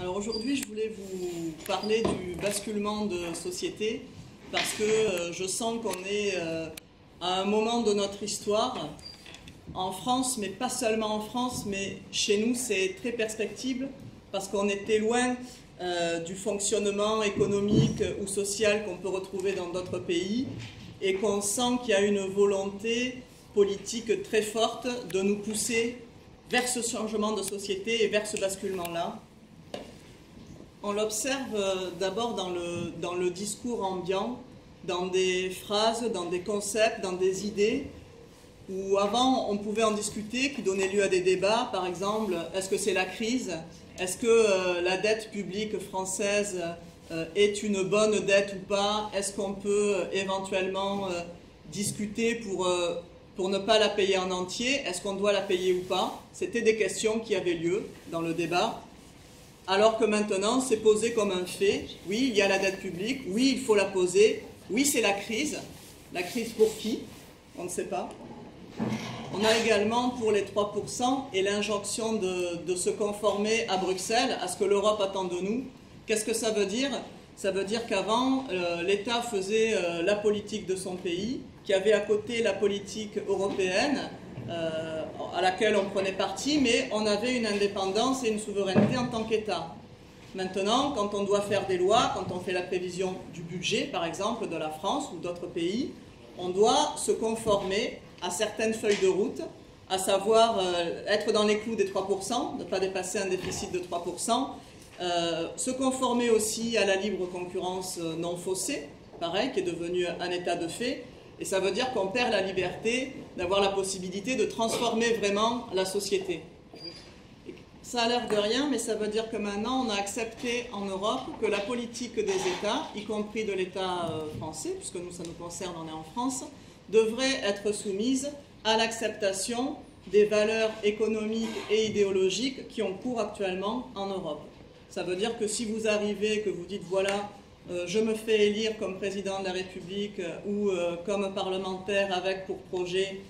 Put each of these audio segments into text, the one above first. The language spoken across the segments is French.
Alors aujourd'hui, je voulais vous parler du basculement de société parce que euh, je sens qu'on est euh, à un moment de notre histoire en France, mais pas seulement en France, mais chez nous, c'est très perspectible parce qu'on était loin euh, du fonctionnement économique ou social qu'on peut retrouver dans d'autres pays et qu'on sent qu'il y a une volonté politique très forte de nous pousser vers ce changement de société et vers ce basculement-là. On l'observe euh, d'abord dans le, dans le discours ambiant, dans des phrases, dans des concepts, dans des idées, où avant on pouvait en discuter, qui donnaient lieu à des débats, par exemple, est-ce que c'est la crise? Est-ce que euh, la dette publique française euh, est une bonne dette ou pas? Est-ce qu'on peut éventuellement discuter pour pour ne pas la payer en entier, est-ce qu'on doit la payer ou pas? C'était des questions qui avaient lieu dans le débat. Alors que maintenant, c'est posé comme un fait. Oui, il y a la dette publique. Oui, il faut la poser. Oui, c'est la crise. La crise pour qui? On ne sait pas. On a également pour les 3% et l'injonction de, se conformer à Bruxelles, à ce que l'Europe attend de nous. Qu'est-ce que ça veut dire? Ça veut dire qu'avant, euh, l'État faisait euh, la politique de son pays qui avait à côté la politique européenne, euh, à laquelle on prenait parti, mais on avait une indépendance et une souveraineté en tant qu'État. Maintenant, quand on doit faire des lois, quand on fait la prévision du budget, par exemple, de la France ou d'autres pays, on doit se conformer à certaines feuilles de route, à savoir euh, être dans les clous des 3%, ne pas dépasser un déficit de 3%, euh, se conformer aussi à la libre concurrence non faussée, pareil, qui est devenue un état de fait, et ça veut dire qu'on perd la liberté d'avoir la possibilité de transformer vraiment la société. Ça a l'air de rien, mais ça veut dire que maintenant, on a accepté en Europe que la politique des États, y compris de l'État euh, français, puisque nous, ça nous concerne, on est en France, devrait être soumise à l'acceptation des valeurs économiques et idéologiques qui ont cours actuellement en Europe. Ça veut dire que si vous arrivez, que vous dites, voilà, je me fais élire comme président de la République euh, ou euh, comme parlementaire avec pour projet,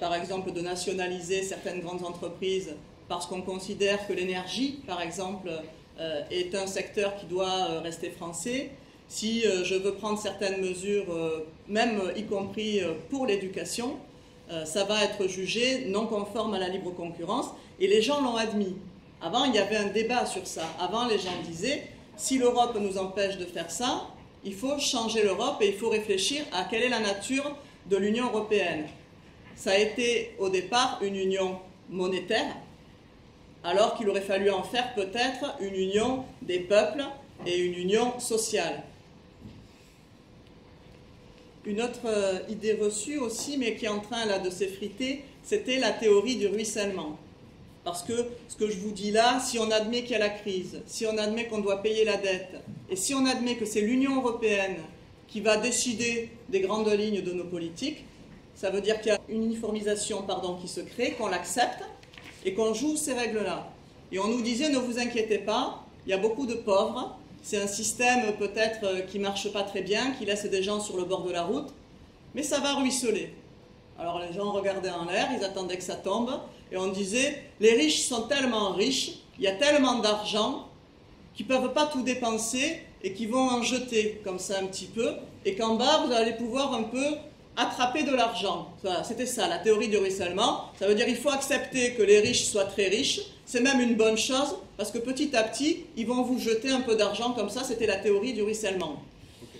par exemple, de nationaliser certaines grandes entreprises parce qu'on considère que l'énergie, par exemple, est un secteur qui doit rester français. Si je veux prendre certaines mesures, même y compris pour l'éducation, ça va être jugé non conforme à la libre concurrence. Et les gens l'ont admis. Avant, il y avait un débat sur ça. Avant, les gens disaient si l'Europe nous empêche de faire ça, il faut changer l'Europe et il faut réfléchir à quelle est la nature de l'Union européenne. Ça a été au départ une union monétaire, alors qu'il aurait fallu en faire peut-être une union des peuples et une union sociale. Une autre euh, idée reçue aussi, mais qui est en train là de s'effriter, c'était la théorie du ruissellement. Parce que ce que je vous dis là, si on admet qu'il y a la crise, si on admet qu'on doit payer la dette, et si on admet que c'est l'Union européenne qui va décider des grandes lignes de nos politiques, ça veut dire qu'il y a une uniformisation pardon, qui se crée, qu'on l'accepte et qu'on joue ces règles-là. Et on nous disait, ne vous inquiétez pas, il y a beaucoup de pauvres, c'est un système peut-être qui ne marche pas très bien, qui laisse des gens sur le bord de la route, mais ça va ruisseler. Alors les gens regardaient en l'air, ils attendaient que ça tombe, et on disait, les riches sont tellement riches, il y a tellement d'argent, qu'ils ne peuvent pas tout dépenser et qu'ils vont en jeter comme ça un petit peu, et qu'en bas, vous allez pouvoir un peu attraper de l'argent. C'était ça, la théorie du ruissellement. Ça veut dire qu'il faut accepter que les riches soient très riches. C'est même une bonne chose, parce que petit à petit, ils vont vous jeter un peu d'argent comme ça. C'était la théorie du ruissellement.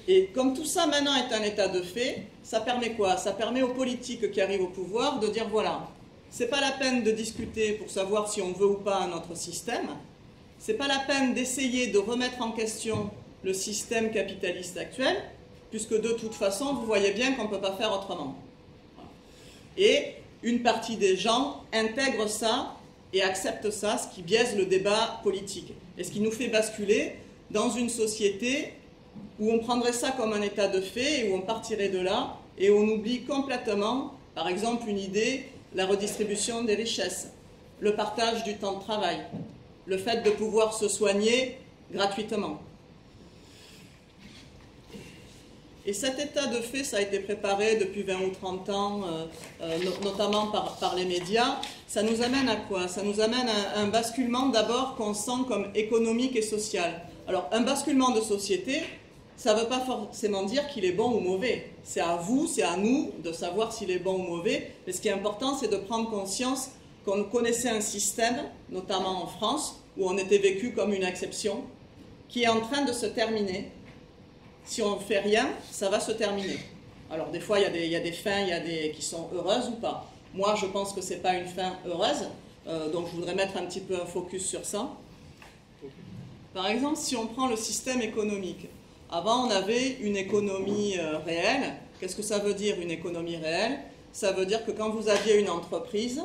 Et comme tout ça maintenant est un état de fait, ça permet quoi? Ça permet aux politiques qui arrivent au pouvoir de dire voilà, c'est pas la peine de discuter pour savoir si on veut ou pas un autre système. C'est pas la peine d'essayer de remettre en question le système capitaliste actuel, puisque de toute façon, vous voyez bien qu'on ne peut pas faire autrement. Et une partie des gens intègrent ça et acceptent ça, ce qui biaise le débat politique. Et ce qui nous fait basculer dans une société où on prendrait ça comme un état de fait et où on partirait de là et on oublie complètement, par exemple, une idée la redistribution des richesses, le partage du temps de travail, le fait de pouvoir se soigner gratuitement. Et cet état de fait, ça a été préparé depuis 20 ou 30 ans, notamment par, les médias. Ça nous amène à quoi? Ça nous amène à un basculement d'abord qu'on sent comme économique et social. Alors, un basculement de société, ça ne veut pas forcément dire qu'il est bon ou mauvais. C'est à vous, c'est à nous de savoir s'il est bon ou mauvais. Mais ce qui est important, c'est de prendre conscience qu'on connaissait un système, notamment en France, où on était vécu comme une exception, qui est en train de se terminer. Si on ne fait rien, ça va se terminer. Alors des fois, il y a des, fins y a des, qui sont heureuses ou pas. Moi, je pense que ce n'est pas une fin heureuse, euh, donc je voudrais mettre un petit peu un focus sur ça. Par exemple, si on prend le système économique, avant, on avait une économie euh, réelle. Qu'est-ce que ça veut dire une économie réelle? Ça veut dire que quand vous aviez une entreprise,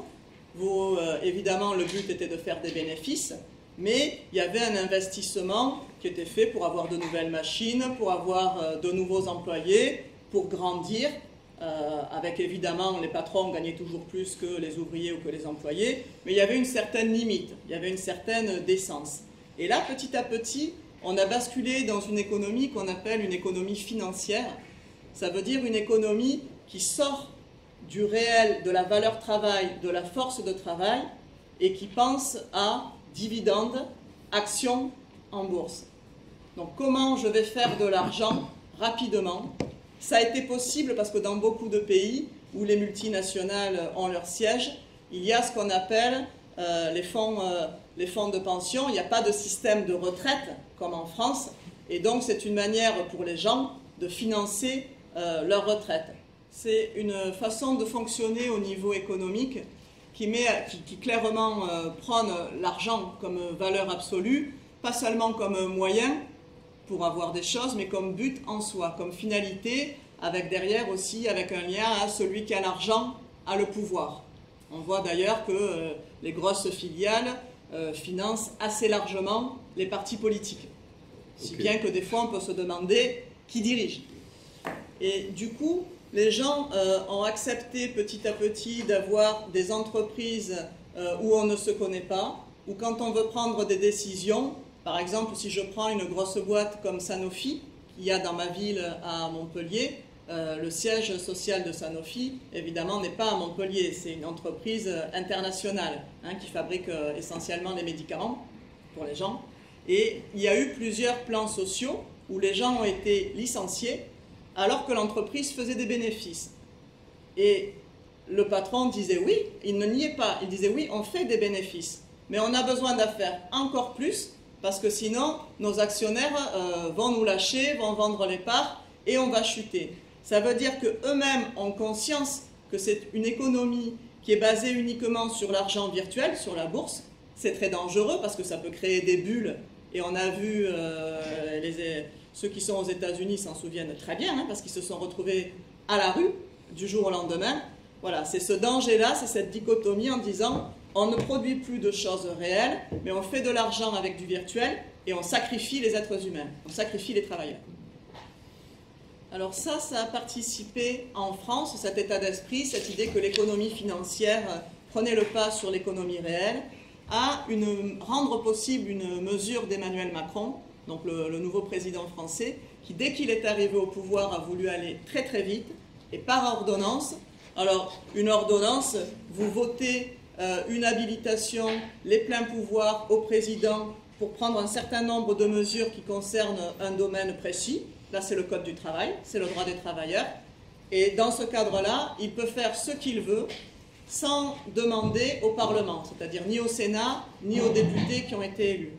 vous, euh, évidemment, le but était de faire des bénéfices, mais il y avait un investissement qui était fait pour avoir de nouvelles machines, pour avoir euh, de nouveaux employés, pour grandir, avec évidemment les patrons gagnaient toujours plus que les ouvriers ou que les employés, mais il y avait une certaine limite, il y avait une certaine décence. Et là, petit à petit, on a basculé dans une économie qu'on appelle une économie financière. Ça veut dire une économie qui sort du réel, de la valeur travail, de la force de travail, et qui pense à dividendes, actions en bourse. Donc comment je vais faire de l'argent rapidement? Ça a été possible parce que dans beaucoup de pays où les multinationales ont leur siège, il y a ce qu'on appelle euh, les, fonds, euh, les fonds de pension, il n'y a pas de système de retraite comme en France, et donc c'est une manière pour les gens de financer euh, leur retraite. C'est une façon de fonctionner au niveau économique qui, met, qui, clairement prône l'argent comme valeur absolue, pas seulement comme moyen pour avoir des choses, mais comme but en soi, comme finalité, avec derrière aussi avec un lien à celui qui a l'argent a le pouvoir. On voit d'ailleurs que euh, les grosses filiales euh, financent assez largement les partis politiques. Si bien que des fois, on peut se demander qui dirige. Et du coup, les gens euh, ont accepté petit à petit d'avoir des entreprises où on ne se connaît pas, ou quand on veut prendre des décisions, par exemple, si je prends une grosse boîte comme Sanofi, qu'il y a dans ma ville à Montpellier, euh, le siège social de Sanofi, évidemment, n'est pas à Montpellier. C'est une entreprise euh, internationale hein, qui fabrique euh, essentiellement des médicaments pour les gens. Et il y a eu plusieurs plans sociaux où les gens ont été licenciés alors que l'entreprise faisait des bénéfices. Et le patron disait oui, il ne niait pas. Il disait oui, on fait des bénéfices, mais on a besoin d'affaires encore plus parce que sinon nos actionnaires vont nous lâcher, vont vendre les parts et on va chuter. Ça veut dire qu'eux-mêmes ont conscience que c'est une économie qui est basée uniquement sur l'argent virtuel, sur la bourse. C'est très dangereux parce que ça peut créer des bulles. Et on a vu, euh, ceux qui sont aux États-Unis s'en souviennent très bien, hein, parce qu'ils se sont retrouvés à la rue du jour au lendemain. Voilà, c'est ce danger-là, c'est cette dichotomie en disant on ne produit plus de choses réelles, mais on fait de l'argent avec du virtuel et on sacrifie les êtres humains, on sacrifie les travailleurs. Alors ça, ça a participé en France, cet état d'esprit, cette idée que l'économie financière prenait le pas sur l'économie réelle, à rendre possible une mesure d'Emmanuel Macron, donc le, nouveau président français, qui dès qu'il est arrivé au pouvoir a voulu aller très très vite et par ordonnance. Alors une ordonnance, vous votez euh, une habilitation, les pleins pouvoirs au président pour prendre un certain nombre de mesures qui concernent un domaine précis. Là, c'est le Code du travail, c'est le droit des travailleurs. Et dans ce cadre-là, il peut faire ce qu'il veut sans demander au Parlement, c'est-à-dire ni au Sénat, ni aux députés qui ont été élus.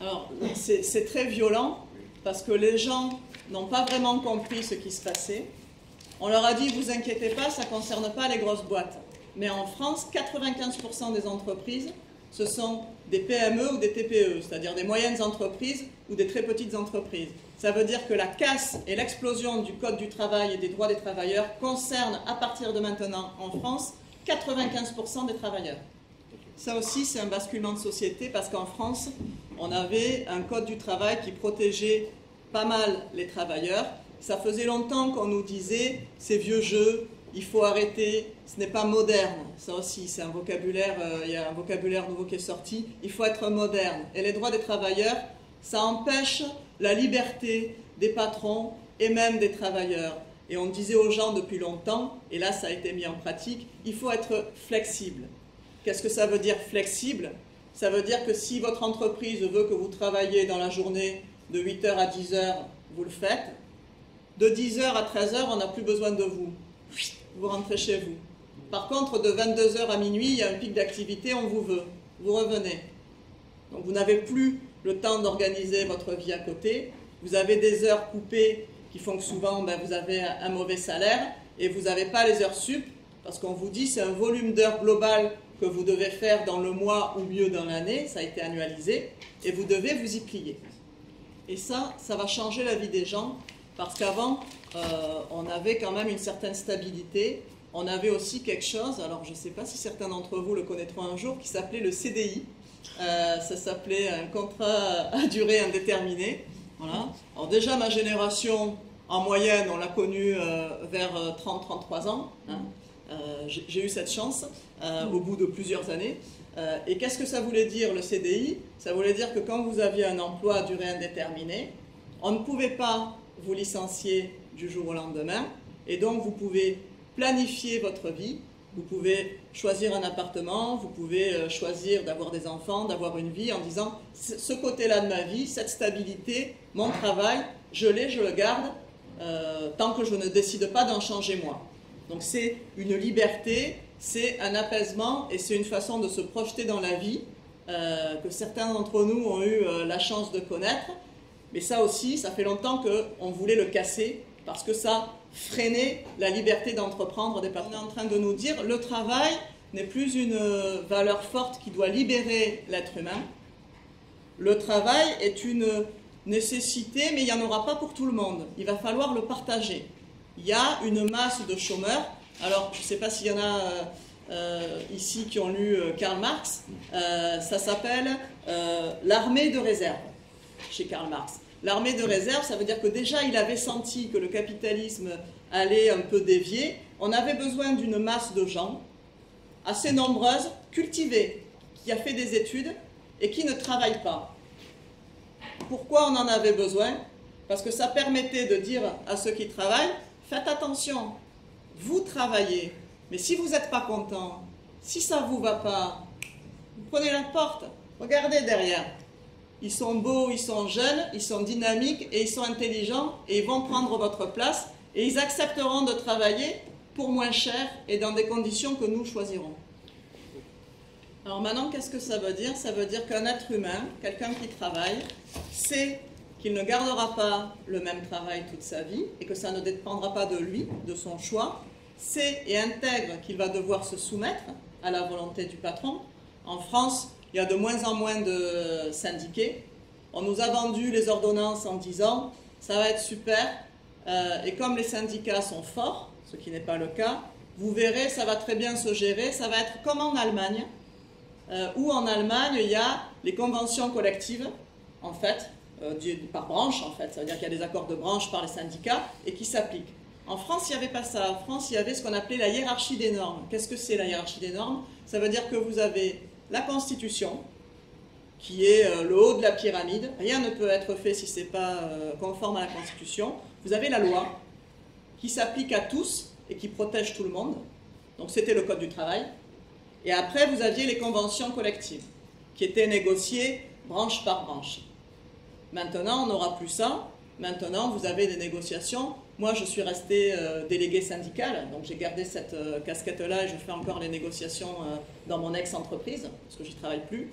Alors, c'est très violent parce que les gens n'ont pas vraiment compris ce qui se passait. On leur a dit, vous inquiétez pas, ça ne concerne pas les grosses boîtes. Mais en France, 95% des entreprises, ce sont des PME ou des TPE, c'est-à-dire des moyennes entreprises ou des très petites entreprises. Ça veut dire que la casse et l'explosion du Code du travail et des droits des travailleurs concernent à partir de maintenant en France 95% des travailleurs. Ça aussi, c'est un basculement de société parce qu'en France, on avait un Code du travail qui protégeait pas mal les travailleurs. Ça faisait longtemps qu'on nous disait ces vieux jeux, il faut arrêter, ce n'est pas moderne. Ça aussi, c'est un vocabulaire, euh, il y a un vocabulaire nouveau qui est sorti. Il faut être moderne. Et les droits des travailleurs, ça empêche la liberté des patrons et même des travailleurs. Et on disait aux gens depuis longtemps, et là ça a été mis en pratique, il faut être flexible. Qu'est-ce que ça veut dire flexible? Ça veut dire que si votre entreprise veut que vous travaillez dans la journée de 8h à 10h, vous le faites. De 10h à 13h, on n'a plus besoin de vous. Vous rentrez chez vous. Par contre, de 22h à minuit, il y a un pic d'activité, on vous veut. Vous revenez. Donc vous n'avez plus le temps d'organiser votre vie à côté. Vous avez des heures coupées qui font que souvent ben, vous avez un mauvais salaire et vous n'avez pas les heures sup parce qu'on vous dit c'est un volume d'heures global que vous devez faire dans le mois ou mieux dans l'année, ça a été annualisé, et vous devez vous y plier. Et ça, ça va changer la vie des gens parce qu'avant, euh, on avait quand même une certaine stabilité. On avait aussi quelque chose, alors je ne sais pas si certains d'entre vous le connaîtront un jour, qui s'appelait le CDI. Euh, ça s'appelait un contrat à durée indéterminée. Voilà. Alors déjà, ma génération, en moyenne, on l'a connu euh, vers 30-33 ans. Hein. J'ai eu cette chance au bout de plusieurs années. et qu'est-ce que ça voulait dire le CDI Ça voulait dire que quand vous aviez un emploi à durée indéterminée, on ne pouvait pas vous licencier du jour au lendemain. Et donc, vous pouvez planifier votre vie. Vous pouvez choisir un appartement, vous pouvez euh, choisir d'avoir des enfants, d'avoir une vie en disant ce côté-là de ma vie, cette stabilité, mon travail, je l'ai, je le garde, euh, tant que je ne décide pas d'en changer moi. Donc c'est une liberté, c'est un apaisement et c'est une façon de se projeter dans la vie euh, que certains d'entre nous ont eu la chance de connaître. Mais ça aussi, ça fait longtemps qu'on voulait le casser parce que ça freinait la liberté d'entreprendre des personnes. On est en train de nous dire le travail n'est plus une valeur forte qui doit libérer l'être humain. Le travail est une nécessité, mais il n'y en aura pas pour tout le monde. Il va falloir le partager. Il y a une masse de chômeurs. Alors, je ne sais pas s'il y en a euh, euh, ici qui ont lu euh, Karl Marx. ça s'appelle l'armée de réserve chez Karl Marx. L'armée de réserve, ça veut dire que déjà il avait senti que le capitalisme allait un peu dévier. On avait besoin d'une masse de gens assez nombreuse, cultivée, qui a fait des études et qui ne travaillent pas. Pourquoi on en avait besoin? Parce que ça permettait de dire à ceux qui travaillent, faites attention, vous travaillez, mais si vous n'êtes pas content, si ça ne vous va pas, vous prenez la porte, regardez derrière, ils sont beaux, ils sont jeunes, ils sont dynamiques et ils sont intelligents et ils vont prendre votre place et ils accepteront de travailler pour moins cher et dans des conditions que nous choisirons. Alors maintenant, qu'est-ce que ça veut dire? Ça veut dire qu'un être humain, quelqu'un qui travaille, sait qu'il ne gardera pas le même travail toute sa vie et que ça ne dépendra pas de lui, de son choix, sait et intègre qu'il va devoir se soumettre à la volonté du patron. En France, il y a de moins en moins de syndiqués. On nous a vendu les ordonnances en disant ça va être super, euh, et comme les syndicats sont forts, ce qui n'est pas le cas, vous verrez, ça va très bien se gérer, ça va être comme en Allemagne, euh, où en Allemagne, il y a les conventions collectives, en fait, euh, par branche, en fait, ça veut dire qu'il y a des accords de branche par les syndicats et qui s'appliquent. En France, il n'y avait pas ça. En France, il y avait ce qu'on appelait la hiérarchie des normes. Qu'est-ce que c'est la hiérarchie des normes? Ça veut dire que vous avez la Constitution, qui est euh, le haut de la pyramide. Rien ne peut être fait si ce n'est pas euh, conforme à la Constitution. Vous avez la loi, qui s'applique à tous et qui protège tout le monde. Donc c'était le Code du travail. Et après, vous aviez les conventions collectives, qui étaient négociées branche par branche. Maintenant, on n'aura plus ça. Maintenant, vous avez des négociations moi, je suis restée euh, déléguée syndicale, donc j'ai gardé cette euh, casquette-là et je fais encore les négociations euh, dans mon ex-entreprise, parce que j'y travaille plus.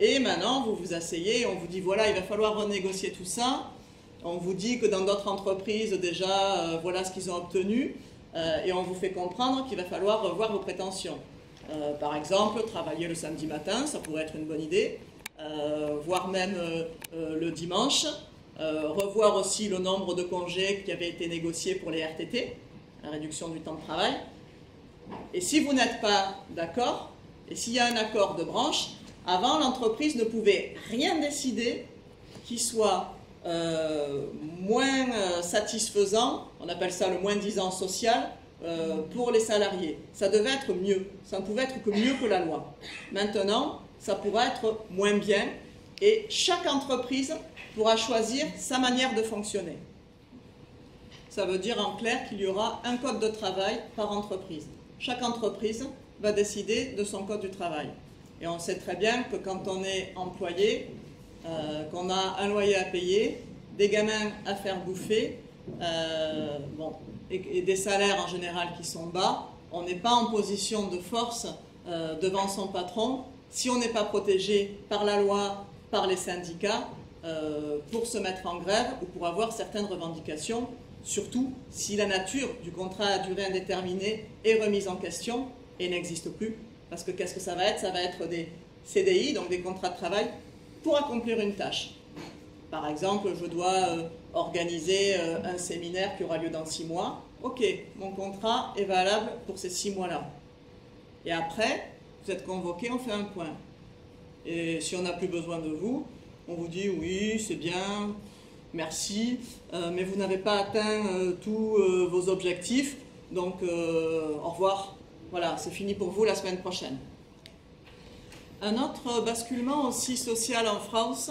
et maintenant, vous vous asseyez, on vous dit voilà, il va falloir renégocier tout ça. On vous dit que dans d'autres entreprises, déjà, voilà ce qu'ils ont obtenu. et on vous fait comprendre qu'il va falloir revoir vos prétentions. par exemple, travailler le samedi matin, ça pourrait être une bonne idée. voire même le dimanche. Euh, revoir aussi le nombre de congés qui avaient été négociés pour les RTT, la réduction du temps de travail. Et si vous n'êtes pas d'accord, et s'il y a un accord de branche, avant l'entreprise ne pouvait rien décider qui soit euh, moins euh, satisfaisant, on appelle ça le moins disant social, pour les salariés. Ça devait être mieux, ça ne pouvait être que mieux que la loi. Maintenant, ça pourrait être moins bien et chaque entreprise pourra choisir sa manière de fonctionner. ça veut dire en clair qu'il y aura un code de travail par entreprise. Chaque entreprise va décider de son code du travail. Et on sait très bien que quand on est employé, euh, qu'on a un loyer à payer, des gamins à faire bouffer, euh, bon, et, des salaires en général qui sont bas, on n'est pas en position de force euh, devant son patron si on n'est pas protégé par la loi, par les syndicats, pour se mettre en grève ou pour avoir certaines revendications, surtout si la nature du contrat à durée indéterminée est remise en question et n'existe plus. Parce que qu'est-ce que ça va être? Ça va être des CDI, donc des contrats de travail, pour accomplir une tâche. Par exemple, je dois euh, organiser euh, un séminaire qui aura lieu dans six mois. Ok, mon contrat est valable pour ces six mois-là. Et après, vous êtes convoqué, on fait un point. Et si on n'a plus besoin de vous, on vous dit oui, c'est bien, merci, euh, mais vous n'avez pas atteint tous vos objectifs, donc au revoir. Voilà, c'est fini pour vous la semaine prochaine. Un autre basculement aussi social en France,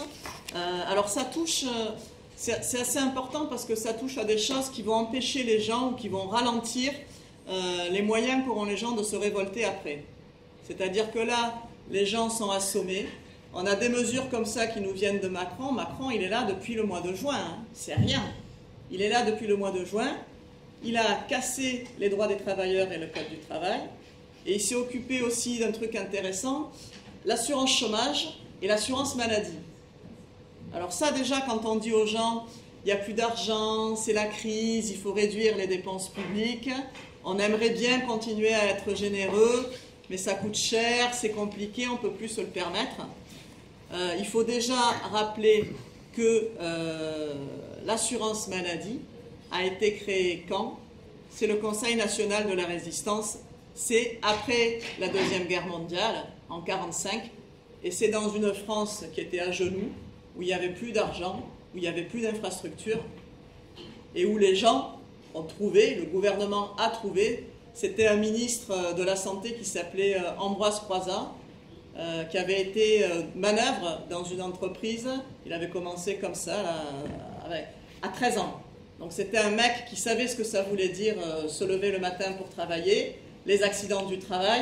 euh, alors ça touche, euh, c'est assez important parce que ça touche à des choses qui vont empêcher les gens ou qui vont ralentir euh, les moyens qu'auront les gens de se révolter après. C'est-à-dire que là, les gens sont assommés. On a des mesures comme ça qui nous viennent de Macron. Macron, il est là depuis le mois de juin, hein. c'est rien. Il est là depuis le mois de juin. Il a cassé les droits des travailleurs et le code du travail. Et il s'est occupé aussi d'un truc intéressant, l'assurance chômage et l'assurance maladie. Alors ça déjà, quand on dit aux gens, il n'y a plus d'argent, c'est la crise, il faut réduire les dépenses publiques, on aimerait bien continuer à être généreux, mais ça coûte cher, c'est compliqué, on ne peut plus se le permettre. Euh, il faut déjà rappeler que euh, l'assurance maladie a été créée quand? C'est le Conseil national de la résistance. C'est après la Deuxième Guerre mondiale, en 1945, et c'est dans une France qui était à genoux, où il n'y avait plus d'argent, où il n'y avait plus d'infrastructures, et où les gens ont trouvé, le gouvernement a trouvé, c'était un ministre de la Santé qui s'appelait euh, Ambroise Croizat, euh, qui avait été euh, manœuvre dans une entreprise, il avait commencé comme ça, à 13 ans. Donc c'était un mec qui savait ce que ça voulait dire se lever le matin pour travailler, les accidents du travail,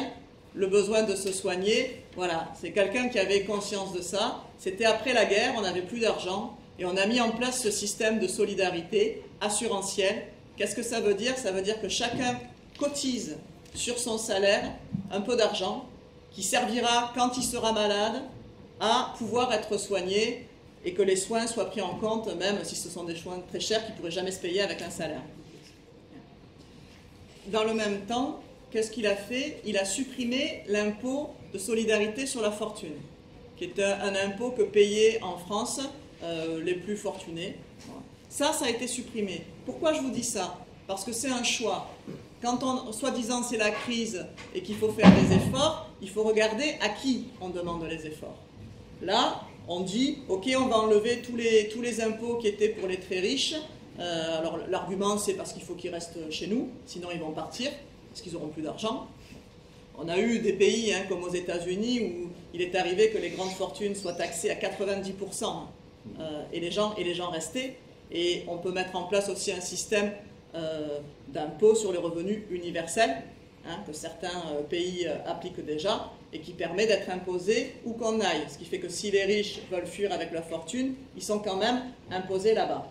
le besoin de se soigner. Voilà, c'est quelqu'un qui avait conscience de ça. C'était après la guerre, on n'avait plus d'argent et on a mis en place ce système de solidarité assurantielle. Qu'est-ce que ça veut dire? Ça veut dire que chacun cotise sur son salaire un peu d'argent qui servira quand il sera malade à pouvoir être soigné et que les soins soient pris en compte, même si ce sont des soins très chers qui ne pourraient jamais se payer avec un salaire. Dans le même temps, qu'est-ce qu'il a fait? Il a supprimé l'impôt de solidarité sur la fortune, qui est un, impôt que payaient en France euh, les plus fortunés. Ça, ça a été supprimé. Pourquoi je vous dis ça? Parce que c'est un choix. Quand on, soi-disant, c'est la crise et qu'il faut faire des efforts, il faut regarder à qui on demande les efforts. Là, on dit, OK, on va enlever tous les, impôts qui étaient pour les très riches. Euh, alors l'argument, c'est parce qu'il faut qu'ils restent chez nous, sinon ils vont partir parce qu'ils n'auront plus d'argent. On a eu des pays hein, comme aux États-Unis où il est arrivé que les grandes fortunes soient taxées à 90% euh, et, les gens, et les gens restaient. Et on peut mettre en place aussi un système euh, d'impôt sur les revenus universel hein, que certains euh, pays appliquent déjà et qui permet d'être imposé où qu'on aille. Ce qui fait que si les riches veulent fuir avec leur fortune, ils sont quand même imposés là-bas.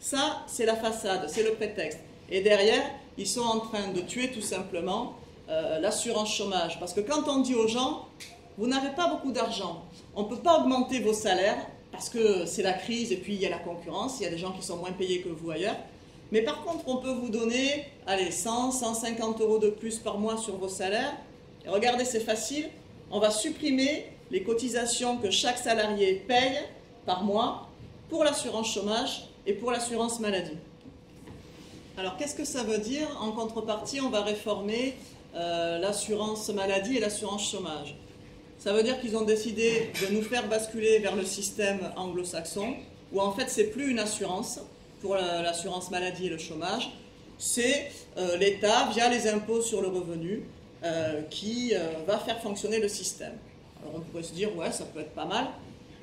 Ça, c'est la façade, c'est le prétexte. Et derrière, ils sont en train de tuer tout simplement euh, l'assurance chômage. Parce que quand on dit aux gens, vous n'avez pas beaucoup d'argent, on ne peut pas augmenter vos salaires parce que c'est la crise et puis il y a la concurrence, il y a des gens qui sont moins payés que vous ailleurs. Mais par contre, on peut vous donner, allez, 100, 150 euros de plus par mois sur vos salaires. Et regardez, c'est facile, on va supprimer les cotisations que chaque salarié paye par mois pour l'assurance chômage et pour l'assurance maladie. Alors qu'est-ce que ça veut dire? En contrepartie, on va réformer euh, l'assurance maladie et l'assurance chômage. Ça veut dire qu'ils ont décidé de nous faire basculer vers le système anglo-saxon, où en fait c'est plus une assurance pour l'assurance maladie et le chômage, c'est euh, l'État, via les impôts sur le revenu, euh, qui va faire fonctionner le système. Alors on pourrait se dire, ouais, ça peut être pas mal,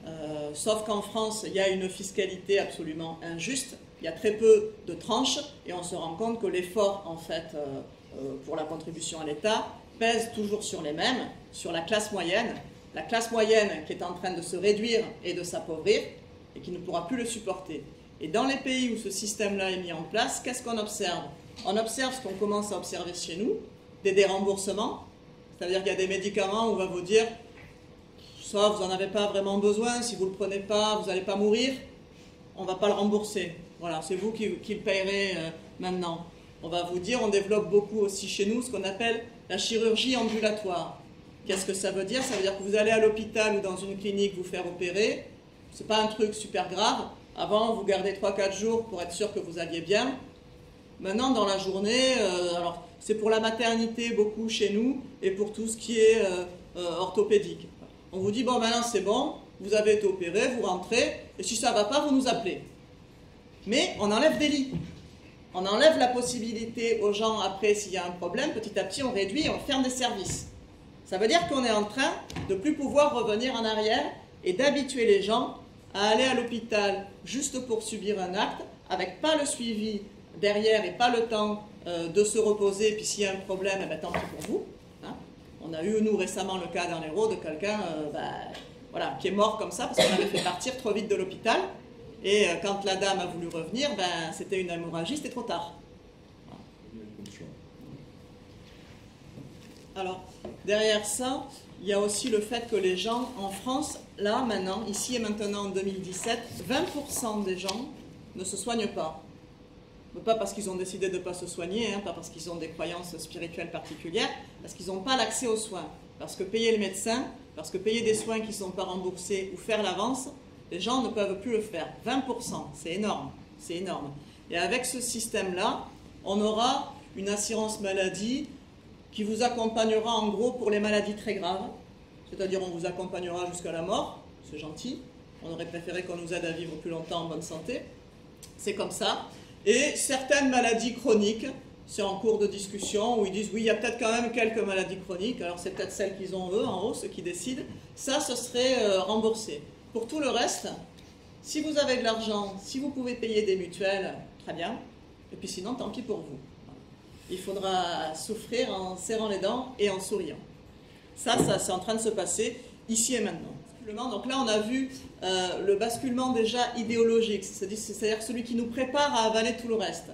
Euh, sauf qu'en France, il y a une fiscalité absolument injuste. Il y a très peu de tranches et on se rend compte que l'effort, en fait, euh, euh, pour la contribution à l'État pèse toujours sur les mêmes, sur la classe moyenne. La classe moyenne qui est en train de se réduire et de s'appauvrir et qui ne pourra plus le supporter. Et dans les pays où ce système-là est mis en place, qu'est-ce qu'on observe? On observe ce qu'on commence à observer chez nous, des déremboursements. C'est-à-dire qu'il y a des médicaments où on va vous dire ça, vous n'en avez pas vraiment besoin, si vous ne le prenez pas, vous n'allez pas mourir, on ne va pas le rembourser. Voilà, c'est vous qui, le payerez euh, maintenant. On va vous dire, on développe beaucoup aussi chez nous ce qu'on appelle la chirurgie ambulatoire. Qu'est-ce que ça veut dire? Ça veut dire que vous allez à l'hôpital ou dans une clinique vous faire opérer. Ce n'est pas un truc super grave. Avant, vous gardez 3-4 jours pour être sûr que vous alliez bien. Maintenant, dans la journée, euh, alors c'est pour la maternité beaucoup chez nous et pour tout ce qui est euh, orthopédique. On vous dit, bon, maintenant c'est bon, vous avez été opéré, vous rentrez, et si ça ne va pas, vous nous appelez. Mais on enlève des lits. On enlève la possibilité aux gens, après, s'il y a un problème, petit à petit, on réduit et on ferme des services. Ça veut dire qu'on est en train de plus pouvoir revenir en arrière et d'habituer les gens à aller à l'hôpital juste pour subir un acte, avec pas le suivi derrière et pas le temps euh, de se reposer, puis s'il y a un problème, eh ben, tant pis pour vous. On a eu, nous, récemment, le cas dans l'Hérault de quelqu'un euh, bah, voilà, qui est mort comme ça parce qu'on avait fait partir trop vite de l'hôpital. Et euh, quand la dame a voulu revenir, ben, c'était une hémorragie, c'était trop tard. Alors, derrière ça, il y a aussi le fait que les gens en France, là, maintenant, ici et maintenant en 2017, 20% des gens ne se soignent pas. Pas parce qu'ils ont décidé de ne pas se soigner, hein, pas parce qu'ils ont des croyances spirituelles particulières, parce qu'ils n'ont pas l'accès aux soins. Parce que payer le médecin, parce que payer des soins qui ne sont pas remboursés ou faire l'avance, les gens ne peuvent plus le faire. 20%, c'est énorme, c'est énorme. Et avec ce système-là, on aura une assurance maladie qui vous accompagnera en gros pour les maladies très graves, c'est-à-dire on vous accompagnera jusqu'à la mort, c'est gentil, on aurait préféré qu'on nous aide à vivre plus longtemps en bonne santé, c'est comme ça. Et certaines maladies chroniques, c'est en cours de discussion, où ils disent oui, il y a peut-être quand même quelques maladies chroniques, alors c'est peut-être celles qu'ils ont eux en haut, ceux qui décident, ça, ce serait euh, remboursé. Pour tout le reste, si vous avez de l'argent, si vous pouvez payer des mutuelles, très bien, et puis sinon, tant pis pour vous. Il faudra souffrir en serrant les dents et en souriant. Ça, ça c'est en train de se passer ici et maintenant. Donc là, on a vu euh, le basculement déjà idéologique, c'est-à-dire celui qui nous prépare à avaler tout le reste.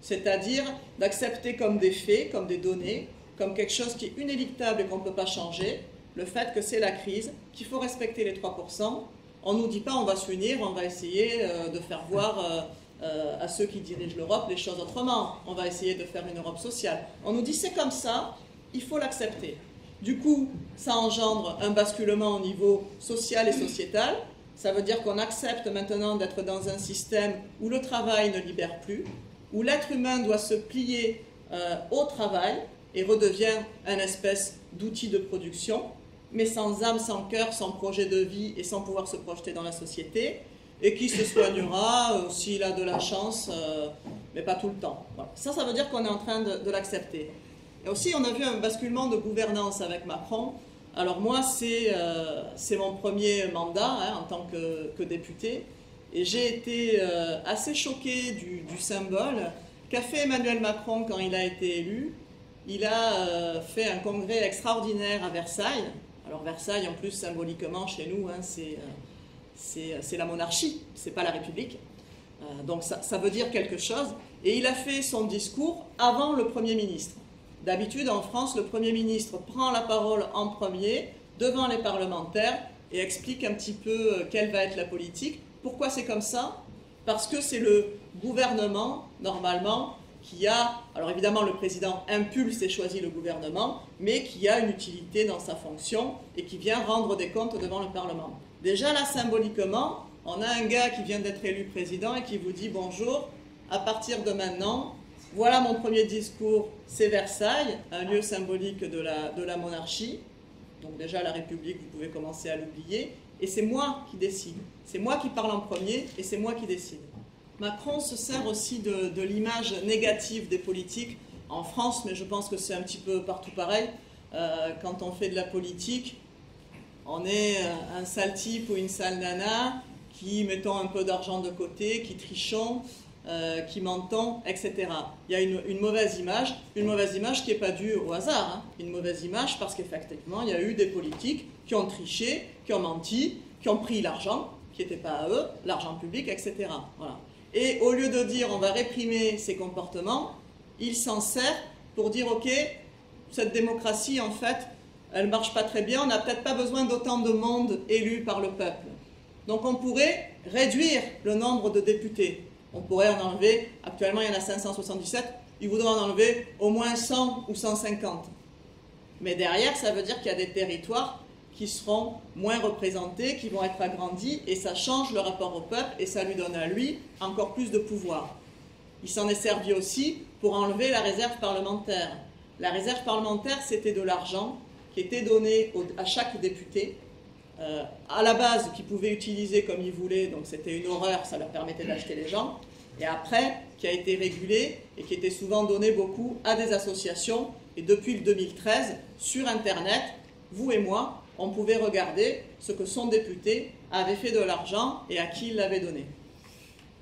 C'est-à-dire d'accepter comme des faits, comme des données, comme quelque chose qui est inéluctable et qu'on ne peut pas changer, le fait que c'est la crise, qu'il faut respecter les 3%. On ne nous dit pas on va s'unir, on va essayer euh, de faire voir euh, à ceux qui dirigent l'Europe les choses autrement. On va essayer de faire une Europe sociale. On nous dit c'est comme ça, il faut l'accepter. Du coup, ça engendre un basculement au niveau social et sociétal. Ça veut dire qu'on accepte maintenant d'être dans un système où le travail ne libère plus, où l'être humain doit se plier euh, au travail et redevient un espèce d'outil de production, mais sans âme, sans cœur, sans projet de vie et sans pouvoir se projeter dans la société, et qui se soignera euh, s'il a de la chance, euh, mais pas tout le temps. Ça, ça veut dire qu'on est en train de l'accepter. Et aussi, on a vu un basculement de gouvernance avec Macron. Alors moi, c'est euh, mon premier mandat hein, en tant que, député. Et j'ai été euh, assez choqué du, symbole qu'a fait Emmanuel Macron quand il a été élu. Il a euh, fait un congrès extraordinaire à Versailles. Alors Versailles, en plus, symboliquement, chez nous, hein, c'est la monarchie, c'est pas la République. donc ça veut dire quelque chose. Et il a fait son discours avant le Premier ministre. D'habitude, en France, le Premier ministre prend la parole en premier devant les parlementaires et explique un petit peu euh, quelle va être la politique. Pourquoi c'est comme ça? Parce que c'est le gouvernement, normalement, qui a, alors évidemment le président impulse et choisit le gouvernement, mais qui a une utilité dans sa fonction et qui vient rendre des comptes devant le Parlement. Déjà là, symboliquement, on a un gars qui vient d'être élu président et qui vous dit bonjour, à partir de maintenant, voilà mon premier discours, c'est Versailles, un lieu symbolique de la, monarchie. Donc déjà la République, vous pouvez commencer à l'oublier. Et c'est moi qui décide. C'est moi qui parle en premier et c'est moi qui décide. Macron se sert aussi de, de l'image négative des politiques en France, mais je pense que c'est un petit peu partout pareil. Euh, quand on fait de la politique, on est euh, un sale type ou une sale nana qui mettons un peu d'argent de côté, qui trichons, euh, qui mentons, etc. Il y a une, mauvaise image, une mauvaise image qui n'est pas due au hasard, hein. une mauvaise image parce qu'effectivement, il y a eu des politiques qui ont triché, qui ont menti, qui ont pris l'argent, qui n'était pas à eux, l'argent public, etc. Voilà. Et au lieu de dire on va réprimer ces comportements, ils s'en servent pour dire ok, cette démocratie en fait, elle marche pas très bien, on n'a peut-être pas besoin d'autant de monde élu par le peuple. Donc on pourrait réduire le nombre de députés. On pourrait en enlever, actuellement il y en a 577, ils voudraient en enlever au moins 100 ou 150. Mais derrière, ça veut dire qu'il y a des territoires qui seront moins représentés, qui vont être agrandis, et ça change le rapport au peuple, et ça lui donne à lui encore plus de pouvoir. Il s'en est servi aussi pour enlever la réserve parlementaire. La réserve parlementaire, c'était de l'argent qui était donné à chaque député, euh, à la base, qu'ils pouvaient utiliser comme ils voulaient, donc c'était une horreur, ça leur permettait d'acheter les gens, et après, qui a été régulé et qui était souvent donné beaucoup à des associations, et depuis le 2013, sur Internet, vous et moi, on pouvait regarder ce que son député avait fait de l'argent et à qui il l'avait donné.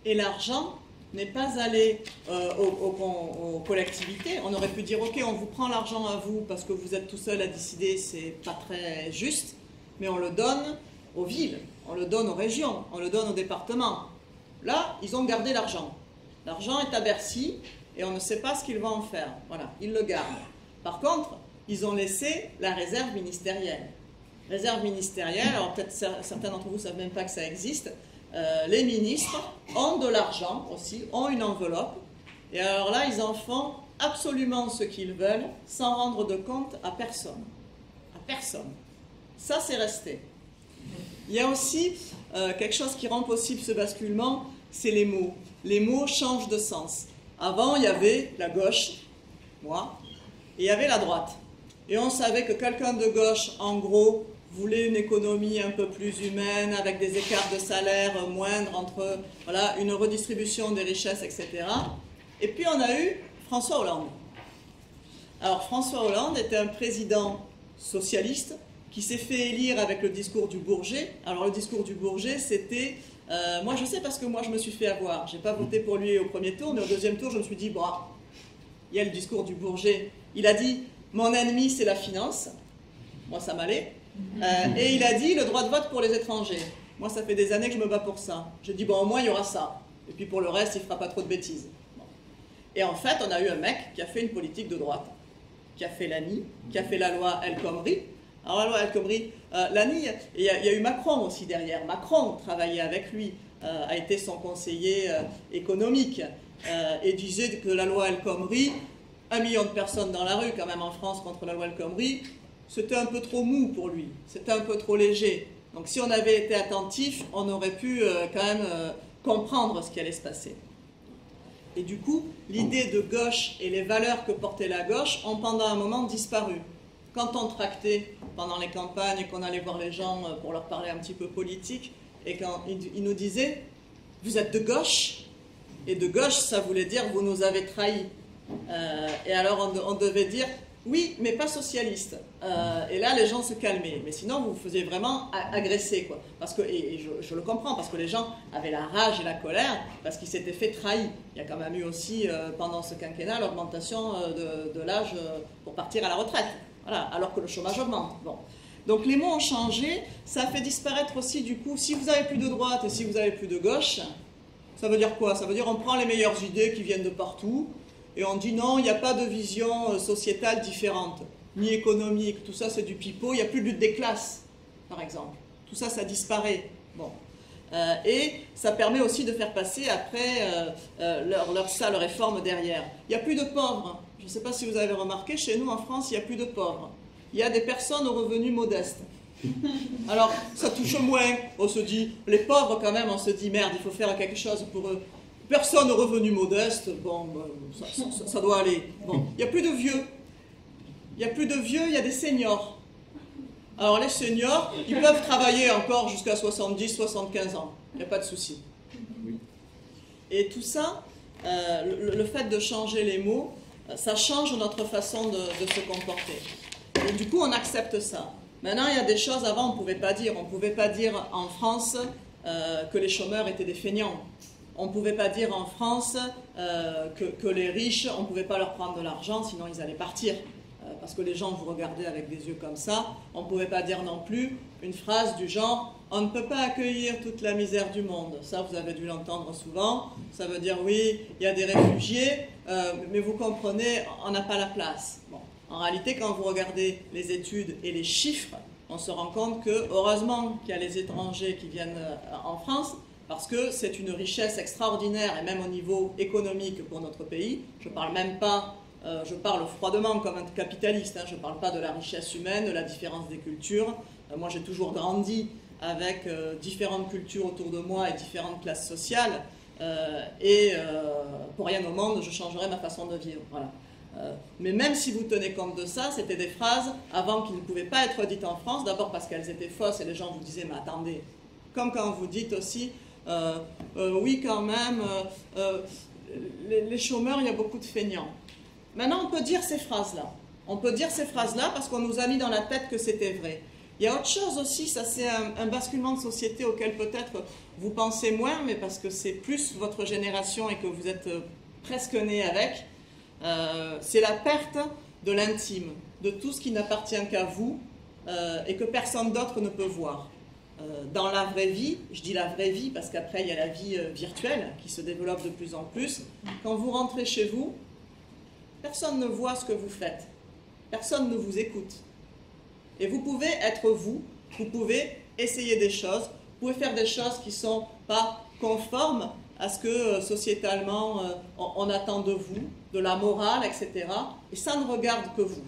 Et l'argent n'est pas allé euh, aux, collectivités. On aurait pu dire, OK, on vous prend l'argent à vous parce que vous êtes tout seul à décider, c'est pas très juste, mais on le donne aux villes, on le donne aux régions, on le donne aux départements. Là, ils ont gardé l'argent. L'argent est à Bercy et on ne sait pas ce qu'ils vont en faire. Voilà, ils le gardent. Par contre, ils ont laissé la réserve ministérielle. Réserve ministérielle, alors peut-être certains d'entre vous ne savent même pas que ça existe, euh, les ministres ont de l'argent aussi, ont une enveloppe, et alors là, ils en font absolument ce qu'ils veulent sans rendre de compte à personne. À personne. Ça, c'est resté. Il y a aussi euh, quelque chose qui rend possible ce basculement, c'est les mots. Les mots changent de sens. Avant, il y avait la gauche, moi, et il y avait la droite. Et on savait que quelqu'un de gauche, en gros, voulait une économie un peu plus humaine, avec des écarts de salaire moindres entre voilà, une redistribution des richesses, etc. Et puis on a eu François Hollande. Alors François Hollande était un président socialiste qui s'est fait élire avec le discours du Bourget. Alors le discours du Bourget, c'était... Euh, moi je sais parce que moi je me suis fait avoir. Je n'ai pas voté pour lui au premier tour, mais au deuxième tour je me suis dit, bon, il y a le discours du Bourget. Il a dit, mon ennemi c'est la finance. Moi ça m'allait. Euh, et il a dit le droit de vote pour les étrangers. Moi, ça fait des années que je me bats pour ça. J'ai dit, bon, au moins, il y aura ça. Et puis pour le reste, il ne fera pas trop de bêtises. Et en fait, on a eu un mec qui a fait une politique de droite, qui a fait l'ANI, qui a fait la loi El Khomri. Alors, la loi El Khomri, euh, il y, a eu Macron aussi derrière. Macron travaillait avec lui, euh, a été son conseiller économique, et disait que la loi El Khomri, un million de personnes dans la rue, quand même en France, contre la loi El Khomri, c'était un peu trop mou pour lui, c'était un peu trop léger. Donc si on avait été attentif, on aurait pu euh, quand même euh, comprendre ce qui allait se passer. Et du coup, l'idée de gauche et les valeurs que portait la gauche ont pendant un moment disparu. Quand on tractait pendant les campagnes et qu'on allait voir les gens euh, pour leur parler un petit peu politique, et quand ils nous disaient « vous êtes de gauche ?» Et de gauche, ça voulait dire « vous nous avez trahis Et alors on devait dire oui, mais pas socialiste. Euh, et là, les gens se calmaient. Mais sinon, vous vous faisiez vraiment agresser, quoi. Parce que, et, je, le comprends, parce que les gens avaient la rage et la colère, parce qu'ils s'étaient fait trahir. Il y a quand même eu aussi, euh, pendant ce quinquennat, l'augmentation euh, de, l'âge pour partir à la retraite. Alors que le chômage augmente. Bon. Donc les mots ont changé. Ça fait disparaître aussi, du coup, si vous avez plus de droite et si vous avez plus de gauche, ça veut dire quoi? Ça veut dire on prend les meilleures idées qui viennent de partout et on dit non, il n'y a pas de vision euh, sociétale différente, ni économique, tout ça c'est du pipeau, il n'y a plus de lutte des classes, par exemple. Tout ça, ça disparaît. Bon. Euh, et ça permet aussi de faire passer après euh, leur, leur sale réforme derrière. Il n'y a plus de pauvres. Je ne sais pas si vous avez remarqué, chez nous en France, il n'y a plus de pauvres. Il y a des personnes aux revenus modestes. Alors, ça touche moins. On se dit, les pauvres quand même, on se dit, merde, il faut faire quelque chose pour eux. Personne aux revenus modestes, bon, ben, ça, doit aller. Bon, il n'y a plus de vieux. Il n'y a plus de vieux, il y a des seniors. Alors les seniors, ils peuvent travailler encore jusqu'à 70, 75 ans. Il n'y a pas de souci. Et tout ça, euh, le, fait de changer les mots, ça change notre façon de, se comporter. Et du coup, on accepte ça. Maintenant, il y a des choses avant, on ne pouvait pas dire. On ne pouvait pas dire en France euh, que les chômeurs étaient des feignants. On ne pouvait pas dire en France euh, que, les riches, on ne pouvait pas leur prendre de l'argent, sinon ils allaient partir. Euh, parce que les gens vous regardaient avec des yeux comme ça. On ne pouvait pas dire non plus une phrase du genre on ne peut pas accueillir toute la misère du monde. Ça, vous avez dû l'entendre souvent. Ça veut dire oui, il y a des réfugiés, mais vous comprenez, on n'a pas la place. En réalité, quand vous regardez les études et les chiffres, on se rend compte que, heureusement qu'il y a les étrangers qui viennent euh, en France, parce que c'est une richesse extraordinaire, et même au niveau économique pour notre pays. Je ne parle même pas, euh, je parle froidement comme un capitaliste, hein. je ne parle pas de la richesse humaine, de la différence des cultures. Euh, moi, j'ai toujours grandi avec différentes cultures autour de moi et différentes classes sociales, et pour rien au monde, je changerais ma façon de vivre. Voilà. Euh, mais même si vous tenez compte de ça, c'était des phrases avant qui ne pouvaient pas être dites en France, d'abord parce qu'elles étaient fausses et les gens vous disaient mais attendez, comme quand vous dites aussi euh, euh, oui quand même, les, les, chômeurs, il y a beaucoup de feignants. Maintenant on peut dire ces phrases-là. On peut dire ces phrases-là parce qu'on nous a mis dans la tête que c'était vrai. Il y a autre chose aussi, ça c'est un, basculement de société auquel peut-être vous pensez moins, mais parce que c'est plus votre génération et que vous êtes presque né avec. Euh, c'est la perte de l'intime, de tout ce qui n'appartient qu'à vous euh, et que personne d'autre ne peut voir. Euh, dans la vraie vie, je dis la vraie vie parce qu'après il y a la vie virtuelle qui se développe de plus en plus, quand vous rentrez chez vous, personne ne voit ce que vous faites, personne ne vous écoute. Et vous pouvez être vous, vous pouvez essayer des choses, vous pouvez faire des choses qui ne sont pas conformes à ce que sociétalement on attend de vous, de la morale, etc. Et ça ne regarde que vous.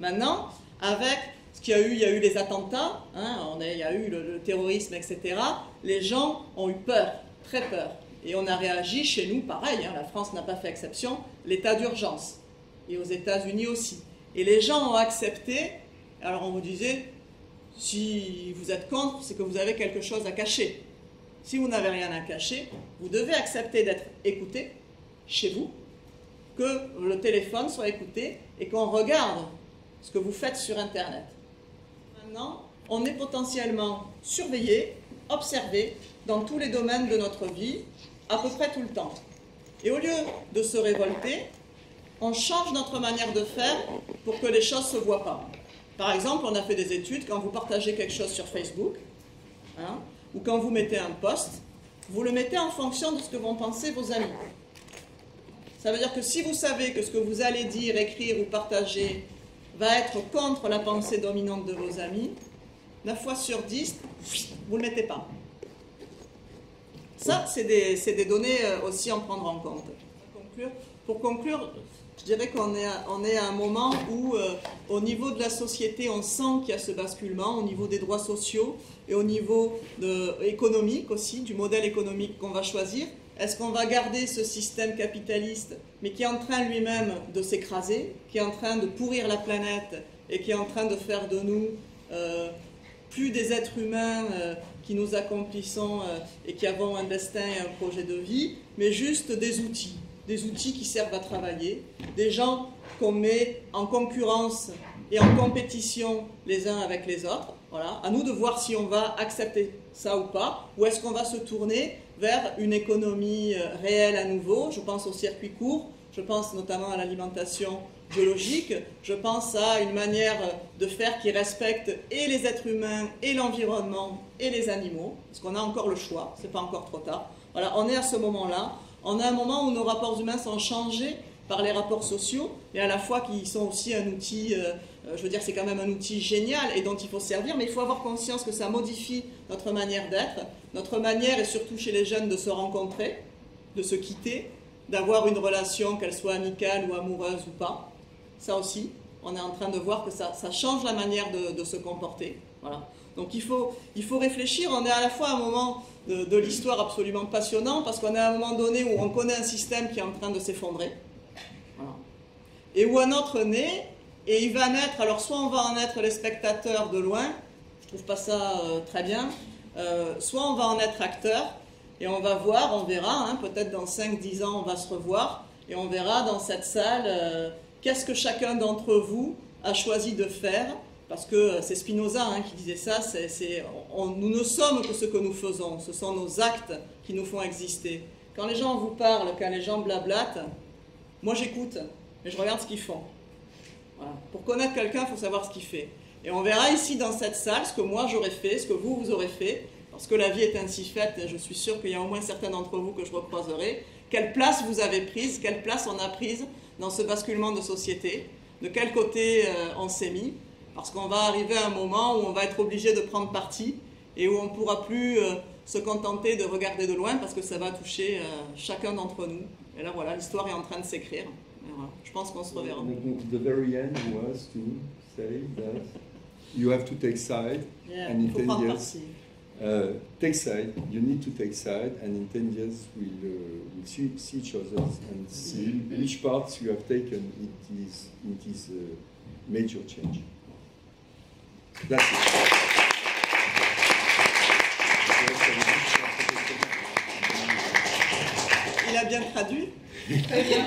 Maintenant, avec ce qu'il y a eu, il y a eu les attentats, hein, il y a eu le, terrorisme, etc. Les gens ont eu peur, très peur. Et on a réagi chez nous, pareil, hein, la France n'a pas fait exception, l'état d'urgence. Et aux États-Unis aussi. Et les gens ont accepté, alors on vous disait, si vous êtes contre, c'est que vous avez quelque chose à cacher. Si vous n'avez rien à cacher, vous devez accepter d'être écouté chez vous, que le téléphone soit écouté et qu'on regarde ce que vous faites sur Internet. Maintenant, on est potentiellement surveillé, observé dans tous les domaines de notre vie, à peu près tout le temps. Et au lieu de se révolter, on change notre manière de faire pour que les choses ne se voient pas. Par exemple, on a fait des études, quand vous partagez quelque chose sur Facebook, hein, ou quand vous mettez un post, vous le mettez en fonction de ce que vont penser vos amis. Ça veut dire que si vous savez que ce que vous allez dire, écrire ou partager va être contre la pensée dominante de vos amis, 9 fois sur 10, vous ne le mettez pas. Ça, c'est des, données euh, aussi à en prendre en compte. Pour conclure, je dirais qu'on est, à, est à un moment où, euh, au niveau de la société, on sent qu'il y a ce basculement, au niveau des droits sociaux et au niveau économique aussi, du modèle économique qu'on va choisir. Est-ce qu'on va garder ce système capitaliste, mais qui est en train lui-même de s'écraser, qui est en train de pourrir la planète et qui est en train de faire de nous euh, plus des êtres humains euh, qui nous accomplissons et qui avons un destin et un projet de vie, mais juste des outils, des outils qui servent à travailler, des gens qu'on met en concurrence et en compétition les uns avec les autres. Voilà, à nous de voir si on va accepter ça ou pas, ou est-ce qu'on va se tourner vers une économie euh, réelle à nouveau. Je pense au circuit court, je pense notamment à l'alimentation biologique, je pense à une manière de faire qui respecte et les êtres humains, et l'environnement, et les animaux, parce qu'on a encore le choix, c'est pas encore trop tard. Voilà, on est à ce moment-là. On a un moment où nos rapports humains sont changés par les rapports sociaux, et à la fois qui sont aussi un outil, euh, euh, je veux dire, c'est quand même un outil génial et dont il faut servir, mais il faut avoir conscience que ça modifie notre manière d'être, notre manière, et surtout chez les jeunes, de se rencontrer, de se quitter, d'avoir une relation, qu'elle soit amicale ou amoureuse ou pas. Ça aussi, on est en train de voir que ça, ça change la manière de, de, se comporter. Voilà. Donc il faut, il faut réfléchir. On est à la fois à un moment de, l'histoire absolument passionnant, parce qu'on est à un moment donné où on connaît un système qui est en train de s'effondrer. Et où un autre naît, et il va naître, alors soit on va en être les spectateurs de loin, je trouve pas ça euh, très bien, euh, soit on va en être acteur et on va voir, on verra, hein, peut-être dans 5-10 ans on va se revoir et on verra dans cette salle euh, qu'est-ce que chacun d'entre vous a choisi de faire parce que c'est Spinoza hein, qui disait ça, nous ne sommes que ce que nous faisons, ce sont nos actes qui nous font exister. Quand les gens vous parlent, quand les gens blablatent, moi j'écoute, mais je regarde ce qu'ils font. Pour connaître quelqu'un, il faut savoir ce qu'il fait. Et on verra ici dans cette salle ce que moi j'aurais fait, ce que vous, vous aurez fait, parce que la vie est ainsi faite, je suis sûr qu'il y a au moins certains d'entre vous que je recroiserai. Quelle place vous avez prise, quelle place on a prise dans ce basculement de société, de quel côté euh, on s'est mis, parce qu'on va arriver à un moment où on va être obligé de prendre parti et où on ne pourra plus euh, se contenter de regarder de loin parce que ça va toucher euh, chacun d'entre nous. Et là, voilà, l'histoire est en train de s'écrire. Voilà. Je pense qu'on se reverra. The very end was to say that you have to take side, Yeah, and in faut 10 prendre years, parti. uh, take side. You need to take side, and in 10 years we'll, uh, we'll see, see each other and see which parts you have taken in this, in this uh, major change. Il a bien traduit Très bien.